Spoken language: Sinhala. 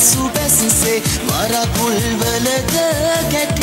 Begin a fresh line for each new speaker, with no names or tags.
පසු බැසිසේ මරකුල්වලද ගැටී